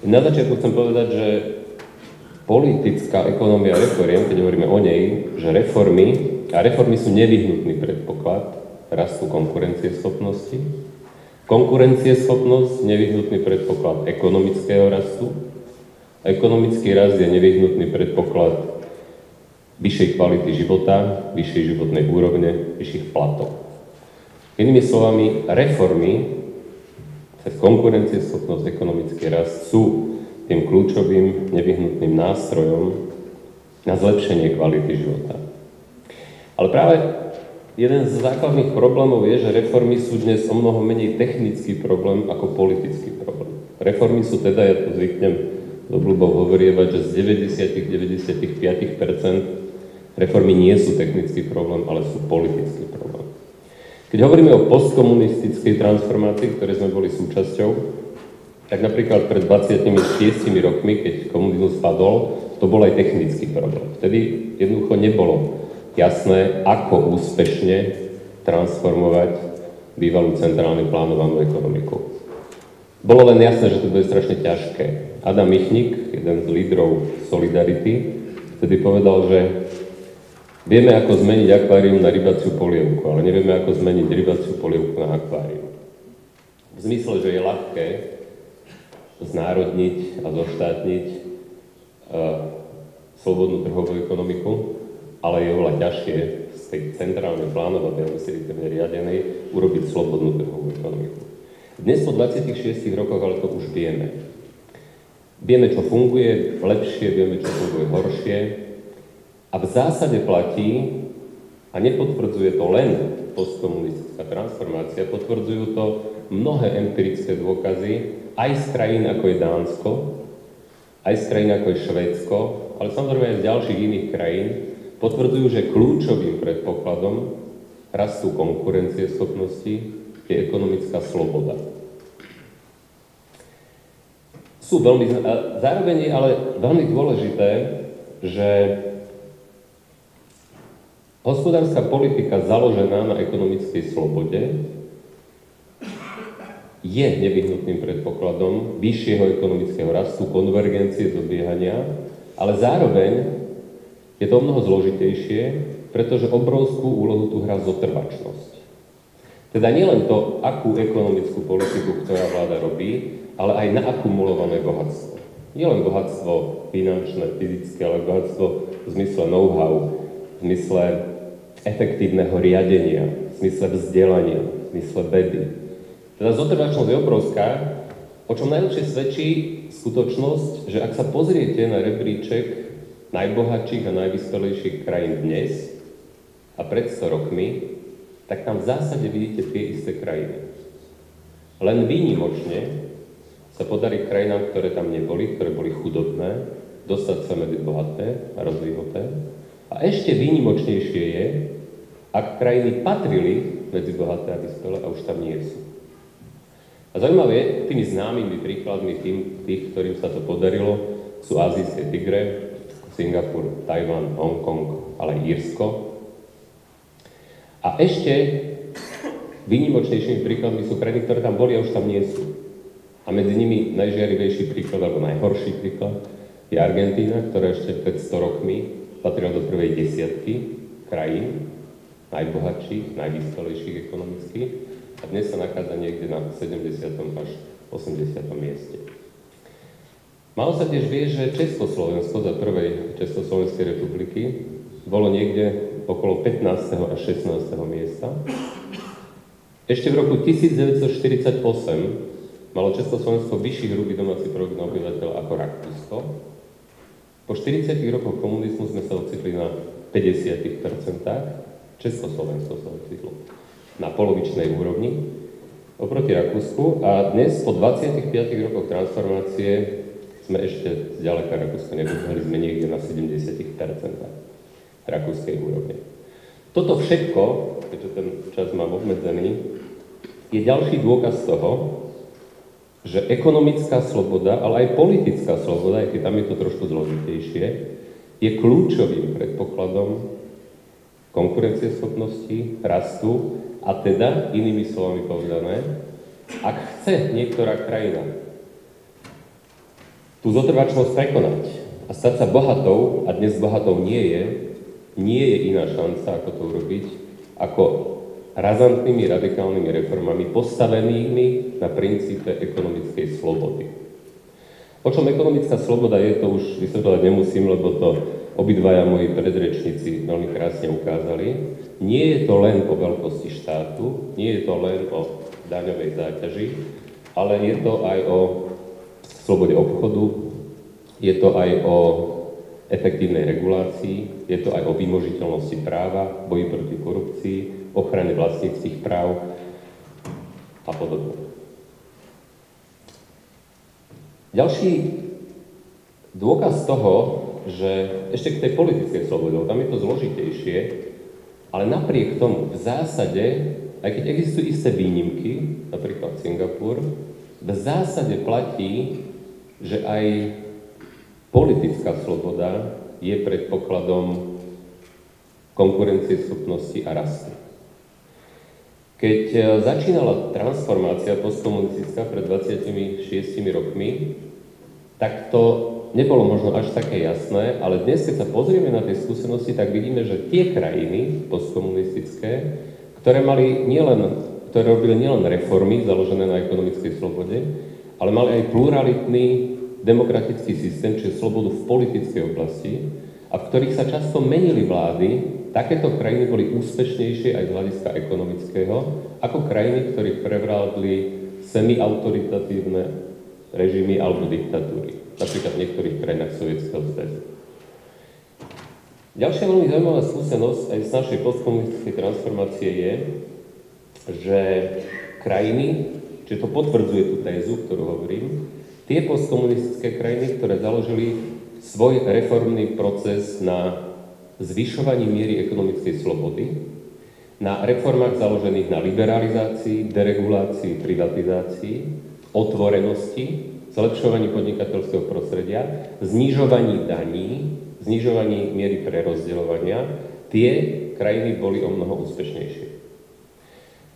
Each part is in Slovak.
Na začiatku chcem povedať, že politická ekonomia reforiem, keď hovoríme o nej, že reformy, a reformy sú nevyhnutný predpoklad rastu konkurencieschopnosti, konkurencieschopnosť nevyhnutný predpoklad ekonomického rastu, ekonomický rast je nevyhnutný predpoklad vyššej kvality života, vyššej životnej úrovne, vyšších platov. Inými slovami, reformy cez konkurencieschopnosť, ekonomický rast sú tým kľúčovým, nevyhnutným nástrojom na zlepšenie kvality života. Ale práve jeden z základných problémov je, že reformy sú dnes o mnoho menej technický problém ako politický problém. Reformy sú teda, ja to zvyknem do blúbov hovorievať, že z 90-95% reformy nie sú technický problém, ale sú politický problém. Keď hovoríme o postkomunistickej transformácii, ktoré sme boli súčasťou, tak napríklad pred 26 rokmi, keď komunizmus spadol, to bol aj technický problém. Vtedy jednoducho nebolo jasné, ako úspešne transformovať bývalú centrálne plánovanú ekonomiku. Bolo len jasné, že to bude strašne ťažké. Adam Michnik, jeden z lídrov Solidarity, vtedy povedal, že Vieme, ako zmeniť akvárium na rybaciu polievku, ale nevieme, ako zmeniť rybaciu polievku na akvárium. V zmysle, že je ľahké znárodniť a zoštátniť uh, slobodnú trhovú ekonomiku, ale je oveľa ťažšie z tej centrálnej plánovanej, administratívne riadenej, urobiť slobodnú trhovú ekonomiku. Dnes po 26 rokoch ale to už vieme. Vieme, čo funguje lepšie, vieme, čo funguje horšie, a v zásade platí, a nepotvrdzuje to len postkomunistická transformácia, potvrdzujú to mnohé empirické dôkazy aj z krajín ako je Dánsko, aj z krajín ako je Švédsko, ale samozrejme aj z ďalších iných krajín, potvrdzujú, že kľúčovým predpokladom rastu konkurencieschopnosti je ekonomická sloboda. Sú veľmi, zároveň je ale veľmi dôležité, že Hospodárska politika založená na ekonomickej slobode je nevyhnutným predpokladom vyššieho ekonomického rastu, konvergencie, dobiehania, ale zároveň je to o mnoho zložitejšie, pretože obrovskú úlohu tu hrá zotrvačnosť. Teda nielen to, akú ekonomickú politiku ktorá vláda robí, ale aj na akumulované bohatstvo. Nielen bohatstvo finančné, fyzické, ale bohatstvo v zmysle know-how, v zmysle efektívneho riadenia, v zmysle vzdelania, v zmysle vedy. Teda zotrvačnosť je obrovská, o čom najlepšie svedčí skutočnosť, že ak sa pozriete na rebríček najbohatších a najvyspelejších krajín dnes a pred 100 rokmi, tak tam v zásade vidíte tie isté krajiny. Len výnimočne sa podarí krajinám, ktoré tam neboli, ktoré boli chudobné, dostať sa medzi bohaté a rozvinuté, a ešte výnimočnejšie je, ak krajiny patrili medzi bohaté a vyspelé a už tam nie sú. A zaujímavé, tými známymi príkladmi tým, tých, ktorým sa to podarilo, sú azijské tigre, Singapur, Tajvan, Hongkong, ale aj Írsko. A ešte výnimočnejšími príkladmi sú krajiny, ktoré tam boli a už tam nie sú. A medzi nimi najžiarivejší príklad, alebo najhorší príklad, je Argentína, ktorá ešte pred 100 rokmi patrila do prvej desiatky krajín, najbohatších, najvyspelejších ekonomicky a dnes sa nachádza niekde na 70. až 80. mieste. Malo sa tiež vie, že Československo za prvej Československej republiky bolo niekde okolo 15. a 16. miesta. Ešte v roku 1948 malo Československo vyšší hrubý domáci produkt na obyvateľa ako Rakúsko, po 40 rokoch komunizmu sme sa ocitli na 50 Československo sa ocitlo na polovičnej úrovni oproti Rakúsku a dnes po 25 rokoch transformácie sme ešte zďaleka Rakúsko nedosiahli, sme niekde na 70% rakúskej úrovne. Toto všetko, keďže ten čas mám obmedzený, je ďalší dôkaz toho, že ekonomická sloboda, ale aj politická sloboda, aj keď tam je to trošku zložitejšie, je kľúčovým predpokladom konkurencieschopnosti, rastu a teda, inými slovami povedané, ak chce niektorá krajina tú zotrvačnosť prekonať a stať sa bohatou, a dnes bohatou nie je, nie je iná šanca, ako to urobiť, ako razantnými radikálnymi reformami postavenými na princípe ekonomickej slobody. O čom ekonomická sloboda je, to už vysvetľovať nemusím, lebo to obidvaja moji predrečníci veľmi krásne ukázali. Nie je to len o veľkosti štátu, nie je to len o daňovej záťaži, ale je to aj o slobode obchodu, je to aj o efektívnej regulácii, je to aj o vymožiteľnosti práva, boji proti korupcii, ochrane vlastníckých práv a podobne. Ďalší dôkaz toho, že ešte k tej politickej slobode, tam je to zložitejšie, ale napriek tomu v zásade, aj keď existujú isté výnimky, napríklad Singapur, v zásade platí, že aj politická sloboda je predpokladom konkurencieschopnosti a rastu. Keď e, začínala transformácia postkomunistická pred 26 rokmi, tak to nebolo možno až také jasné, ale dnes, keď sa pozrieme na tie skúsenosti, tak vidíme, že tie krajiny postkomunistické, ktoré mali nielen ktoré robili nielen reformy založené na ekonomickej slobode, ale mali aj pluralitný demokratický systém, čiže slobodu v politickej oblasti, a v ktorých sa často menili vlády, takéto krajiny boli úspešnejšie aj z hľadiska ekonomického, ako krajiny, ktorých prevládli semi-autoritatívne režimy alebo diktatúry, napríklad v niektorých krajinách Sovietskeho zväzu. Ďalšia veľmi zaujímavá skúsenosť aj z našej postkomunistickej transformácie je, že krajiny, čiže to potvrdzuje tú tézu, ktorú hovorím, tie postkomunistické krajiny, ktoré založili svoj reformný proces na zvyšovaní miery ekonomickej slobody, na reformách založených na liberalizácii, deregulácii, privatizácii, otvorenosti, zlepšovaní podnikateľského prostredia, znižovaní daní, znižovaní miery prerozdeľovania, tie krajiny boli o mnoho úspešnejšie.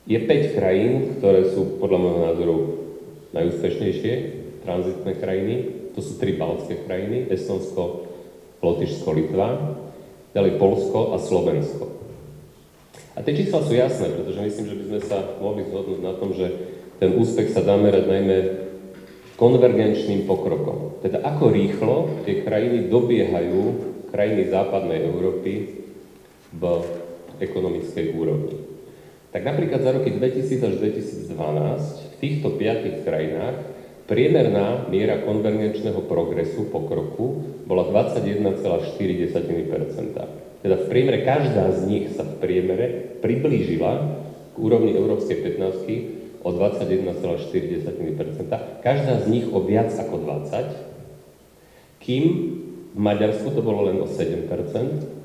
Je 5 krajín, ktoré sú podľa môjho názoru najúspešnejšie, tranzitné krajiny. To sú tri baltské krajiny, Estonsko, Lotyšsko, Litva, ďalej Polsko a Slovensko. A tie čísla sú jasné, pretože myslím, že by sme sa mohli zhodnúť na tom, že ten úspech sa dá merať najmä konvergenčným pokrokom. Teda ako rýchlo tie krajiny dobiehajú krajiny západnej Európy v ekonomickej úrovni. Tak napríklad za roky 2000 až 2012 v týchto piatich krajinách priemerná miera konvergenčného progresu pokroku bola 21,4% Teda v priemere každá z nich sa v priemere priblížila k úrovni Európskej 15 o 21,4% Každá z nich o viac ako 20, kým v Maďarsku to bolo len o 7%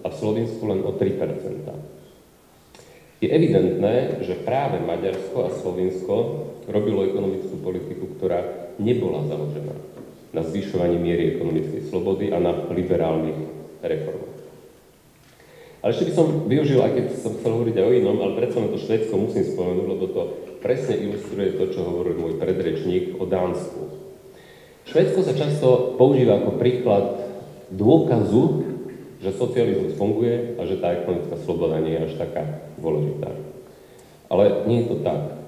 a v Slovensku len o 3% je evidentné, že práve Maďarsko a Slovinsko robilo ekonomickú politiku, ktorá nebola založená na zvyšovaní miery ekonomickej slobody a na liberálnych reformách. Ale ešte by som využil, aj keď som chcel hovoriť aj o inom, ale predsa to Švedsko musím spomenúť, lebo to presne ilustruje to, čo hovoril môj predrečník o Dánsku. Švedsko sa často používa ako príklad dôkazu že socializmus funguje a že tá ekonomická sloboda nie je až taká dôležitá. Ale nie je to tak.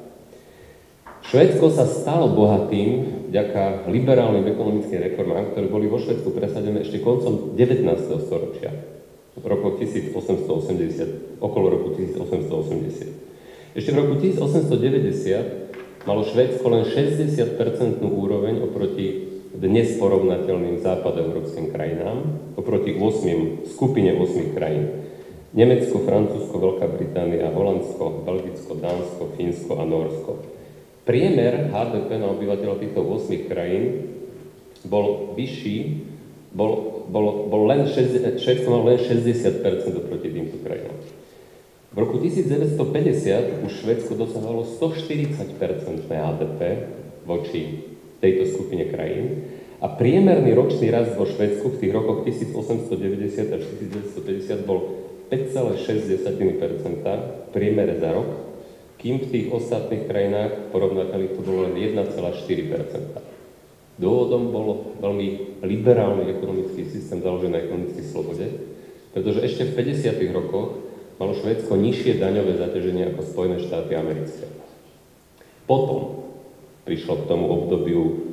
Švédsko sa stalo bohatým vďaka liberálnym ekonomickým reformám, ktoré boli vo Švedsku presadené ešte koncom 19. storočia, v roku 1880, okolo roku 1880. Ešte v roku 1890 malo Švédsko len 60% úroveň oproti dnes porovnateľným západoeurópskym krajinám oproti 8, skupine 8 krajín. Nemecko, Francúzsko, Veľká Británia, Holandsko, Belgicko, Dánsko, Fínsko a Norsko. Priemer HDP na obyvateľov týchto 8 krajín bol vyšší, bol, bol, bol len 60, Švedsko mal len 60% oproti týmto krajinám. V roku 1950 už Švedsko dosahovalo 140% HDP voči tejto skupine krajín. A priemerný ročný rast vo Švedsku v tých rokoch 1890 až 1950 bol 5,6% v priemere za rok, kým v tých ostatných krajinách porovnateľných to bolo len 1,4%. Dôvodom bol veľmi liberálny ekonomický systém založený na ekonomickej slobode, pretože ešte v 50. rokoch malo Švedsko nižšie daňové zaťaženie ako Spojené štáty americké. Potom prišlo k tomu obdobiu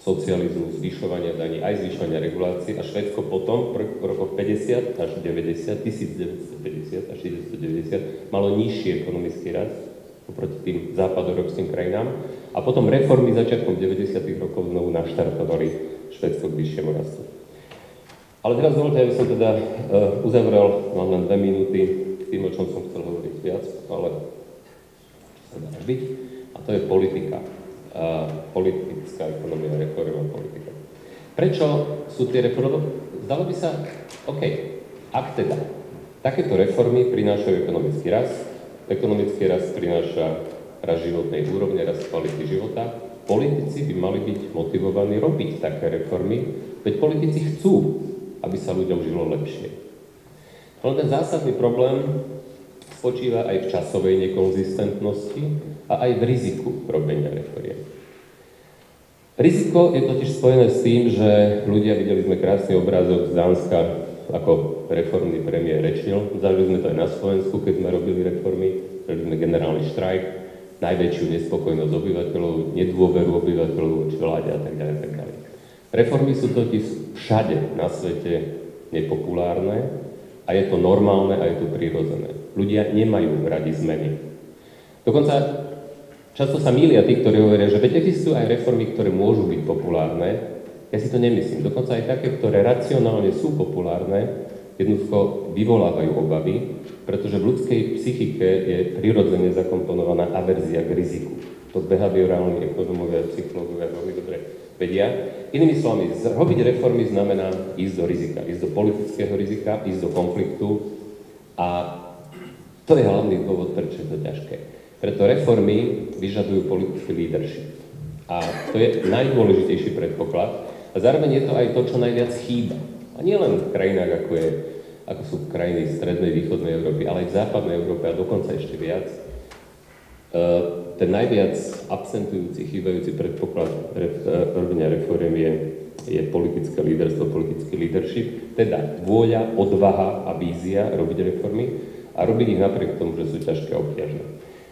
socializmu, zvyšovania daní, aj zvyšovania regulácií a Švedsko potom v rokoch 50 až 90, 1950 až 1990 malo nižší ekonomický rast oproti tým západoeurópskym krajinám a potom reformy začiatkom 90. rokov znovu naštartovali Švedsko k vyššiemu rastu. Ale teraz dovolte, aby som teda uh, uzavrel, mám len dve minúty, tým, o čom som chcel hovoriť viac, ale sa dá robiť, a to je politika. Uh, politická ekonomia, reforma politika. Prečo sú tie reformy? Zdalo by sa, OK, ak teda takéto reformy prinášajú ekonomický rast, ekonomický rast prináša rast životnej úrovne, rast kvality života. Politici by mali byť motivovaní robiť také reformy, veď politici chcú, aby sa ľuďom žilo lepšie. Ale ten zásadný problém spočíva aj v časovej nekonzistentnosti a aj v riziku robenia reforiem. Riziko je totiž spojené s tým, že ľudia, videli sme krásny obrázok z Dánska, ako reformný premiér rečnil. Zažili sme to aj na Slovensku, keď sme robili reformy, robili sme generálny štrajk, najväčšiu nespokojnosť obyvateľov, nedôveru obyvateľov voči vláde a tak ďalej, tak ďalej. Reformy sú totiž všade na svete nepopulárne a je to normálne a je to prirodzené. Ľudia nemajú radi zmeny. Dokonca často sa mília tí, ktorí hovoria, že veď existujú aj reformy, ktoré môžu byť populárne. Ja si to nemyslím. Dokonca aj také, ktoré racionálne sú populárne, jednoducho vyvolávajú obavy, pretože v ľudskej psychike je prirodzene zakomponovaná averzia k riziku. To behaviorálni ekonomovia a psychológovia veľmi dobre vedia. Inými slovami, robiť reformy znamená ísť do rizika, ísť do politického rizika, ísť do konfliktu a to je hlavný dôvod, prečo je to ťažké. Preto reformy vyžadujú politický leadership. A to je najdôležitejší predpoklad. A zároveň je to aj to, čo najviac chýba. A nie len v krajinách, ako je ako sú krajiny strednej, východnej Európy, ale aj v západnej Európe a dokonca ešte viac. E, ten najviac absentujúci, chýbajúci predpoklad e, robenia reform je, je politické líderstvo, politický leadership, teda vôľa, odvaha a vízia robiť reformy a robiť ich napriek tomu, že sú ťažké a obťažné.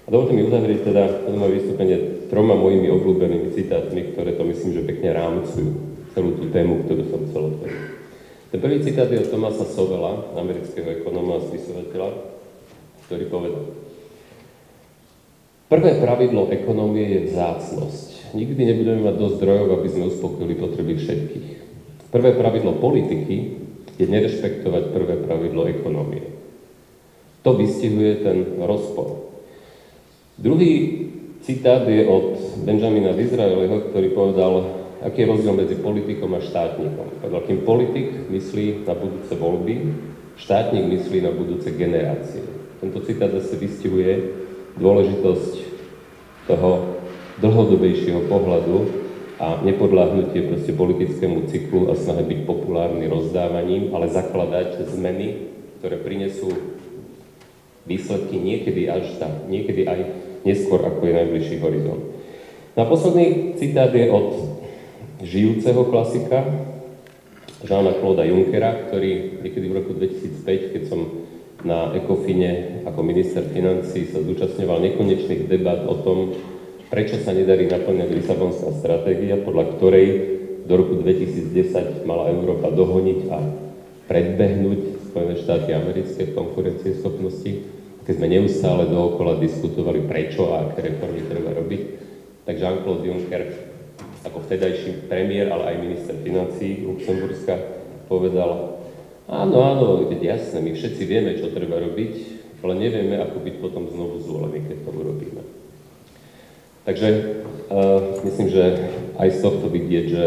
A dovolte mi uzavrieť teda moje vystúpenie troma mojimi obľúbenými citátmi, ktoré to myslím, že pekne rámcujú celú tú tému, ktorú som chcel otvoriť. Ten prvý citát je od Tomasa Sovela, amerického ekonóma a spisovateľa, ktorý povedal, Prvé pravidlo ekonómie je vzácnosť. Nikdy nebudeme mať dosť zdrojov, aby sme uspokojili potreby všetkých. Prvé pravidlo politiky je nerešpektovať prvé pravidlo ekonómie. To vystihuje ten rozpor. Druhý citát je od Benjamina Disraeliho, ktorý povedal, aký je rozdiel medzi politikom a štátnikom. Povedal, kým politik myslí na budúce voľby, štátnik myslí na budúce generácie. Tento citát zase vystihuje dôležitosť toho dlhodobejšieho pohľadu a nepodláhnutie proste politickému cyklu a snahe byť populárny rozdávaním, ale zakladať zmeny, ktoré prinesú výsledky niekedy až tam, niekedy aj neskôr, ako je najbližší horizont. Na posledný citát je od žijúceho klasika, Žána Klóda Junckera, ktorý niekedy v roku 2005, keď som na Ekofine ako minister financí sa zúčastňoval nekonečných debat o tom, prečo sa nedarí naplňať Lisabonská stratégia, podľa ktorej do roku 2010 mala Európa dohoniť a predbehnúť Spojené štáty americké v konkurencieschopnosti, keď sme neustále dookola diskutovali, prečo a aké reformy treba robiť, tak Jean-Claude Juncker ako vtedajší premiér, ale aj minister financí Luxemburska povedal, áno, áno, veď jasné, my všetci vieme, čo treba robiť, ale nevieme, ako byť potom znovu zvolení, keď to urobíme. Takže uh, myslím, že aj z tohto vidieť, že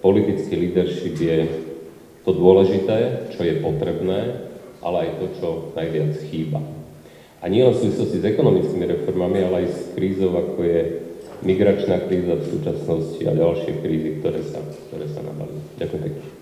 politický leadership je to dôležité, čo je potrebné, ale aj to, čo najviac chýba. A nie len v súvislosti s ekonomickými reformami, ale aj s krízou, ako je migračná kríza v súčasnosti a ďalšie krízy, ktoré sa, ktoré sa nabalili. Ďakujem pekne.